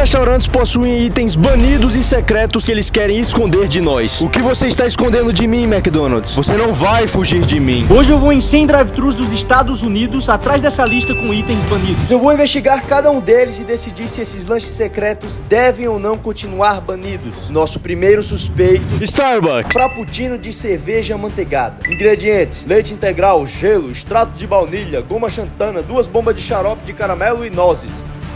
restaurantes possuem itens banidos e secretos que eles querem esconder de nós. O que você está escondendo de mim, McDonald's? Você não vai fugir de mim. Hoje eu vou em 100 drive-thrus dos Estados Unidos, atrás dessa lista com itens banidos. Eu vou investigar cada um deles e decidir se esses lanches secretos devem ou não continuar banidos. Nosso primeiro suspeito: Starbucks. Frappuccino de cerveja manteigada. Ingredientes: leite integral, gelo, extrato de baunilha, goma xantana, duas bombas de xarope de caramelo e nozes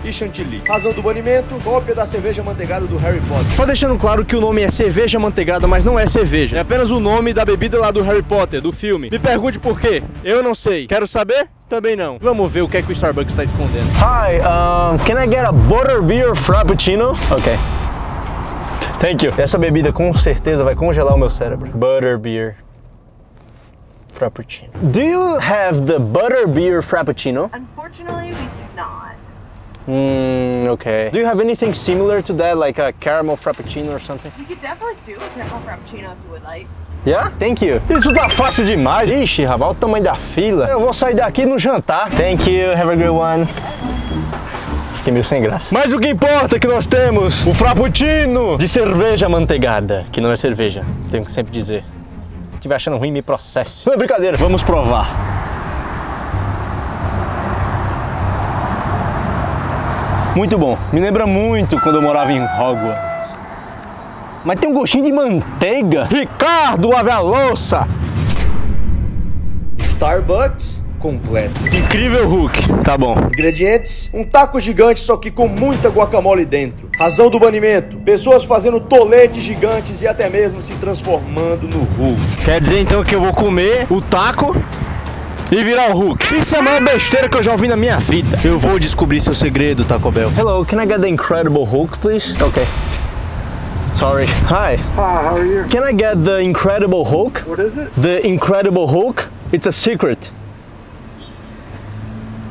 e chantilly. Razão do banimento, cópia da cerveja manteigada do Harry Potter. Só deixando claro que o nome é cerveja manteigada, mas não é cerveja. É apenas o nome da bebida lá do Harry Potter, do filme. Me pergunte por quê. Eu não sei. Quero saber? Também não. Vamos ver o que é que o Starbucks está escondendo. Hi, um, can I get a butterbeer frappuccino? Ok. Thank you. Essa bebida com certeza vai congelar o meu cérebro. Butterbeer frappuccino. Do you have the butterbeer frappuccino? Unfortunately, we do not. Mm, okay. Do you have anything similar to that, like a caramel frappuccino or something? We could definitely do a caramel frappuccino if you would like. Yeah? Thank you. Isso tá fácil demais. Ixi, rapaz, olha o tamanho da fila. Eu vou sair daqui no jantar. Thank you. Have a good one. Fiquei meio sem graça. Mas o que importa é que nós temos o frappuccino de cerveja manteigada, que não é cerveja, tenho que sempre dizer. Se estiver achando ruim, me processe. Não é brincadeira, vamos provar. Muito bom, me lembra muito quando eu morava em Hogwarts. Mas tem um gostinho de manteiga. Ricardo, lave a louça. Starbucks completo. Incrível Hulk. Tá bom. Ingredientes: um taco gigante, só que com muita guacamole dentro. Razão do banimento: pessoas fazendo toletes gigantes e até mesmo se transformando no Hulk. Quer dizer então que eu vou comer o taco e virar o Hulk. Isso é a maior besteira que eu já ouvi na minha vida. Eu vou descobrir seu segredo, Taco Bell. Hello, can I get the Incredible Hulk, please? Okay. Sorry. Hi. Hi, how are you? Can I get the Incredible Hulk? What is it? The Incredible Hulk? It's a secret.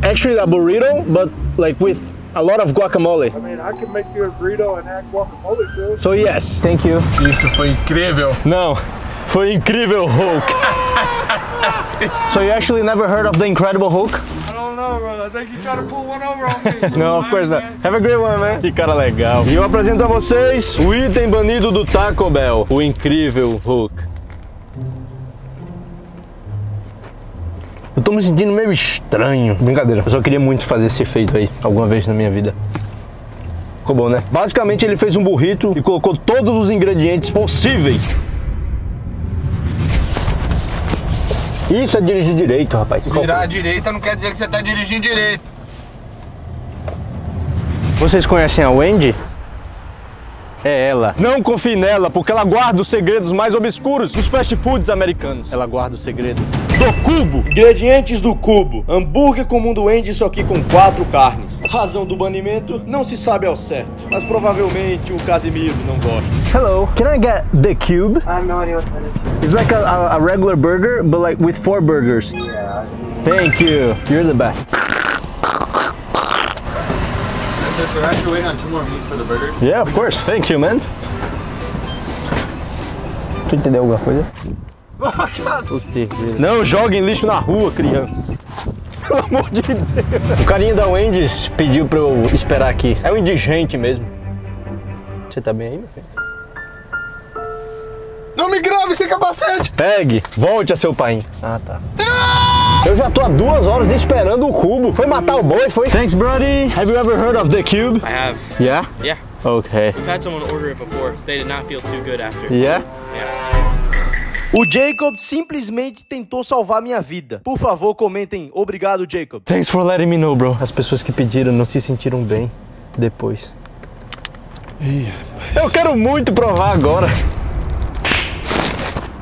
Actually, a burrito, but like with a lot of guacamole. I mean, I can make you a burrito and add guacamole to it. So yes, thank you. Isso foi incrível. Não, foi incrível Hulk. So you actually never heard of the Incredible Hulk? I don't know, bro. I think you try to pull one over on me. Não, of course not. Have a great one, man. Que cara legal. E eu apresento a vocês o item banido do Taco Bell, o incrível Hulk. Eu tô me sentindo meio estranho. Brincadeira. Eu só queria muito fazer esse efeito aí, alguma vez na minha vida. Ficou bom, né? Basicamente ele fez um burrito e colocou todos os ingredientes possíveis. Isso é dirigir direito, rapaz. Virar à direita não quer dizer que você tá dirigindo direito. Vocês conhecem a Wendy? É ela. Não confie nela, porque ela guarda os segredos mais obscuros dos fast foods americanos. Ela guarda o segredo do cubo. Ingredientes do cubo: hambúrguer comum do Andy, só que com quatro carnes. Razão do banimento não se sabe ao certo, mas provavelmente o Casimiro não gosta. Hello, can I get the cube? I have no idea what that is. It's like a, a, a regular burger, but like with four burgers. Yeah. Thank you. You're the best. So we're actually waiting on two more meats for the burgers. Yeah, of course. Thank you, man. Tu entendeu alguma coisa? Não joguem lixo na rua, criança. Pelo amor de Deus. O carinha da Wendy's pediu pra eu esperar aqui. É um indigente mesmo. Você tá bem aí, meu filho? Não me grave sem capacete! Pegue, volte a seu pai. Ah, tá. Eu já tô há duas horas esperando o cubo. Foi matar o boi, foi? Thanks, Brody. Have you ever heard of the cube? I have. Yeah? Yeah. Okay. We've had someone order it before. They did not feel too good after. Yeah? Yeah. O Jacob simplesmente tentou salvar minha vida. Por favor, comentem. Obrigado, Jacob. Thanks for letting me know, bro. As pessoas que pediram não se sentiram bem depois. Eu quero muito provar agora.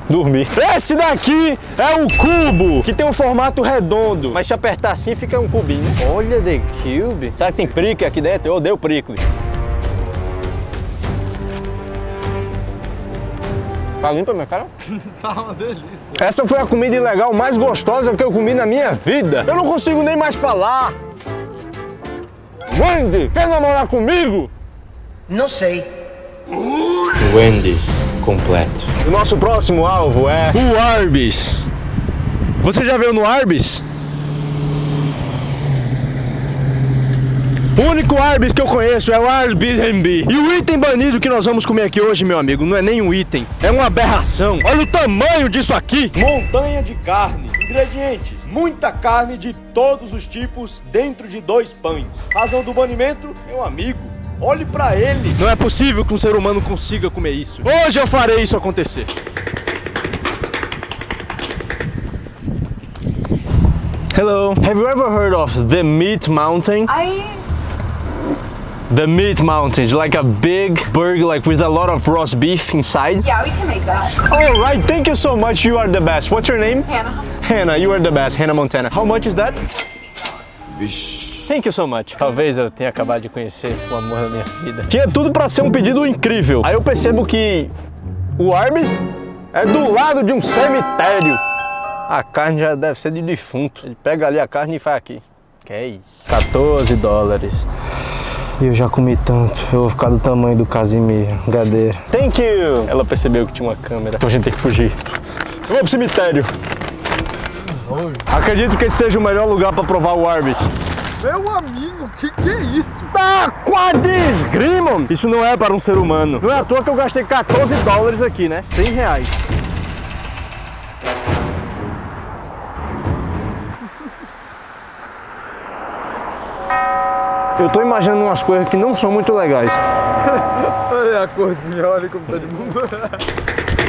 Dormir. Esse daqui é o cubo, que tem um formato redondo. Mas se apertar assim, fica um cubinho. Olha, The Cube. Será que tem prickle aqui dentro? Eu odeio prickle. Tá limpa a minha cara? tá uma delícia. Essa foi a comida ilegal mais gostosa que eu comi na minha vida. Eu não consigo nem mais falar. Wendy, quer namorar comigo? Não sei. Wendy's completo. O nosso próximo alvo é o Arbis. Você já veio no Arbis? O único Arby's que eu conheço é o Arby's MB. E o item banido que nós vamos comer aqui hoje, meu amigo, não é nem um item, é uma aberração. Olha o tamanho disso aqui. Montanha de carne. Ingredientes: muita carne de todos os tipos dentro de dois pães. Razão do banimento: meu amigo, olhe pra ele. Não é possível que um ser humano consiga comer isso. Hoje eu farei isso acontecer. Hello. Have you ever heard of the Meat Mountain? I The Meat Mountain is like a big burger, like with a lot of roast beef inside. yeah, we can make that. All right, thank you so much. You are the best. What's your name? Hannah. Hannah, you are the best. Hannah Montana. How much is that? Thank you so much. Talvez eu tenha acabado de conhecer o amor da minha vida. Tinha tudo pra ser um pedido incrível. Aí eu percebo que o Arby's é do lado de um cemitério. A carne já deve ser de defunto. Ele pega ali a carne e faz aqui. Que é isso? 14 dólares. E eu já comi tanto. Eu vou ficar do tamanho do Casimiro. Gadeira. Thank you! Ela percebeu que tinha uma câmera. Então a gente tem que fugir. Eu vou pro cemitério. Acredito que esse seja o melhor lugar pra provar o Arby's. Meu amigo, que que é isso? Tá quadrisgrimam! Isso não é para um ser humano. Não é à toa que eu gastei 14 dólares aqui, né? 100 reais. Eu tô imaginando umas coisas que não são muito legais. Olha a corzinha, olha como tá de boa.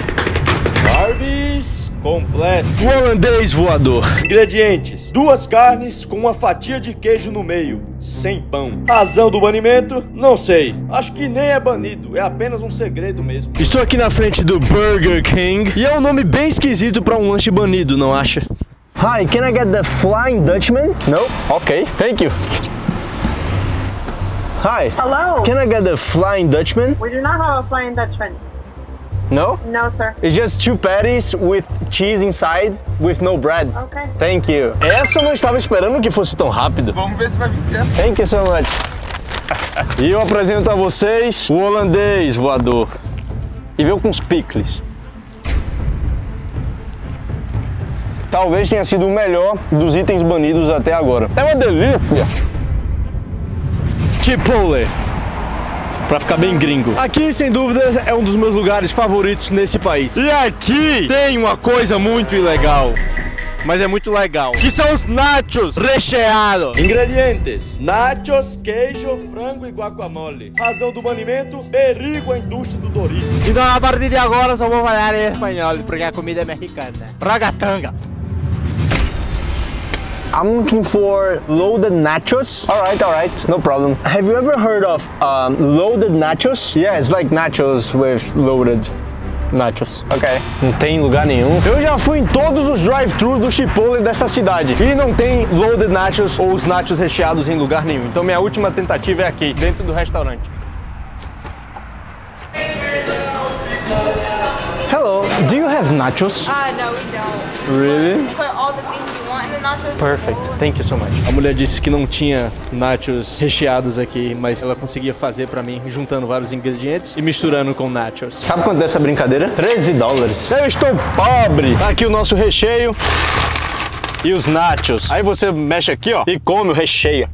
Arby's completo. O holandês voador. Ingredientes: duas carnes com uma fatia de queijo no meio, sem pão. Razão do banimento? Não sei. Acho que nem é banido, é apenas um segredo mesmo. Estou aqui na frente do Burger King e é um nome bem esquisito para um lanche banido, não acha? Hi, can I get the Flying Dutchman? No? Okay, thank you. Hi, Hello. can I get the Flying Dutchman? We do not have a flying Dutchman. No? No, sir. It's just two patties with cheese inside with no bread. Okay. Thank you. Essa eu não estava esperando que fosse tão rápido. Vamos ver se vai vir certo. Thank you so much. E eu apresento a vocês o holandês voador. E veio com os picles. Talvez tenha sido o melhor dos itens banidos até agora. É uma delícia. Chipotle. Pra ficar bem gringo. Aqui, sem dúvidas, é um dos meus lugares favoritos nesse país. E aqui tem uma coisa muito ilegal. Mas é muito legal. Que são os nachos recheados. Ingredientes: nachos, queijo, frango e guacamole. Razão do banimento: perigo à indústria do Doritos. Então, a partir de agora, só vou falar em espanhol, porque a comida é mexicana. Ragatanga. I'm looking for loaded nachos. All right, all right, no problem. Have you ever heard of um, loaded nachos? Yeah, it's like nachos with loaded nachos. Ok. Não tem em lugar nenhum. Eu já fui em todos os drive-thrus do Chipotle dessa cidade e não tem loaded nachos ou os nachos recheados em lugar nenhum. Então minha última tentativa é aqui, dentro do restaurante. Hello, do you have nachos? Uh, no, we don't. Really? Perfect. Thank you so much. A mulher disse que não tinha nachos recheados aqui, mas ela conseguia fazer pra mim juntando vários ingredientes e misturando com nachos. Sabe quanto é essa brincadeira? 13 dólares. Eu estou pobre. Tá aqui o nosso recheio e os nachos. Aí você mexe aqui, ó, e come o recheio.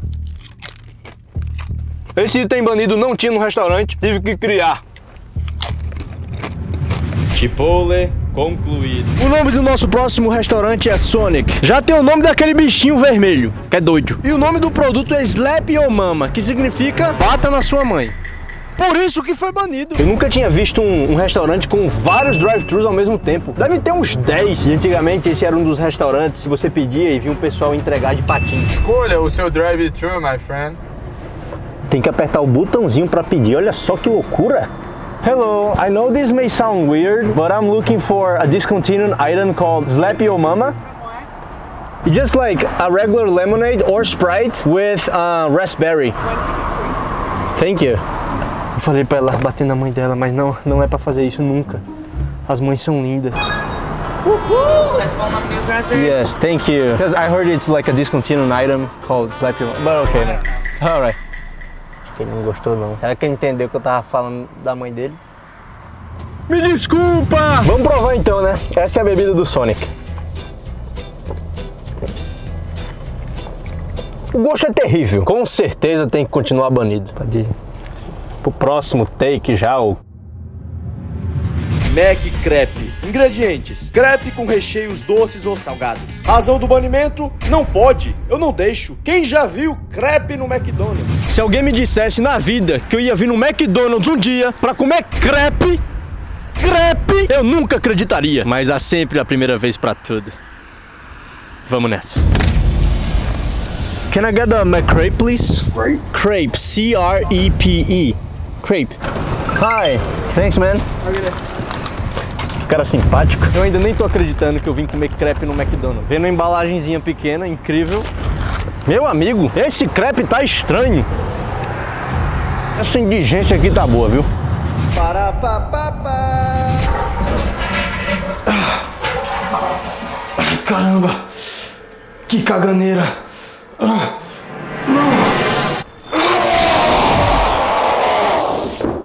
Esse item banido não tinha no restaurante, tive que criar. Chipotle concluído. O nome do nosso próximo restaurante é Sonic. Já tem o nome daquele bichinho vermelho, que é doido. E o nome do produto é Slap Your Mama, que significa bata na sua mãe. Por isso que foi banido. Eu nunca tinha visto um, um restaurante com vários drive-thrus ao mesmo tempo. Deve ter uns 10. E antigamente esse era um dos restaurantes que você pedia e vinha um pessoal entregar de patins. Escolha o seu drive-thru, my friend. Tem que apertar o botãozinho para pedir. Olha só que loucura. Hello, I know this may sound weird, but I'm looking for a discontinued item called Slap Your Mama. It's just like a regular lemonade or Sprite with uh, raspberry. Thank you. Eu falei pra ela bater na mãe dela, mas não, não é pra fazer isso nunca. As mães são lindas. Yes, thank you. Because I heard it's like a discontinued item called Slap Your Mama. But okay, man. Alright. Acho que ele não gostou não. Será que ele entendeu que eu tava falando da mãe dele? Me desculpa! Vamos provar então, né? Essa é a bebida do Sonic. O gosto é terrível. Com certeza tem que continuar banido. Pode ir pro próximo take já, ou Mac Crepe. Ingredientes: crepe com recheios doces ou salgados. Razão do banimento? Não pode. Eu não deixo. Quem já viu crepe no McDonald's? Se alguém me dissesse na vida que eu ia vir no McDonald's um dia pra comer crepe, crepe, eu nunca acreditaria. Mas há sempre a primeira vez pra tudo. Vamos nessa. Can I get a McCrepe, please? Crepe. Crepe. C-R-E-P-E. Crepe. Hi, thanks man. Cara simpático. Eu ainda nem tô acreditando que eu vim comer crepe no McDonald's. Vendo uma embalagenzinha pequena, incrível. Meu amigo, esse crepe tá estranho. Essa indigência aqui tá boa, viu? Para pa pa pa. Caramba, que caganeira. Ah.